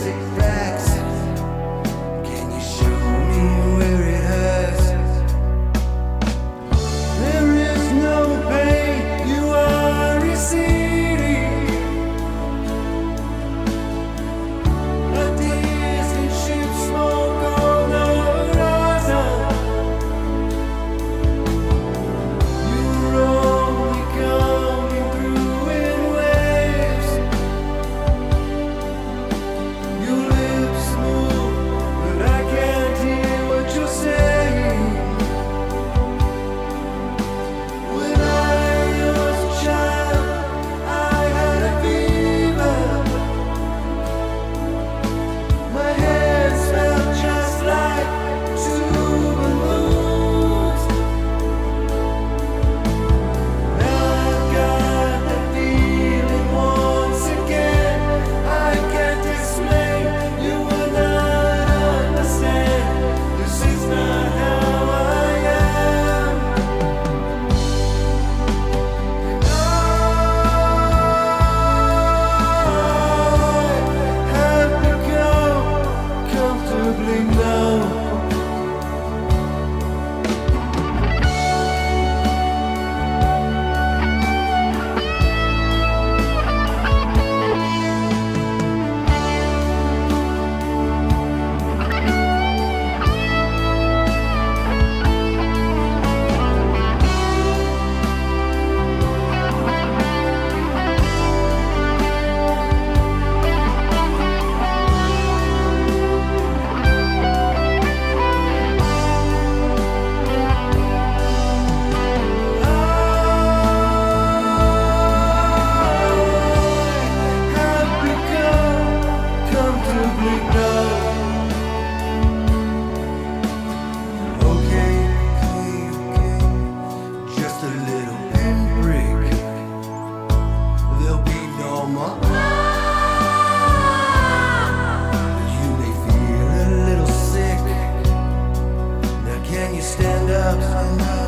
six. love, love.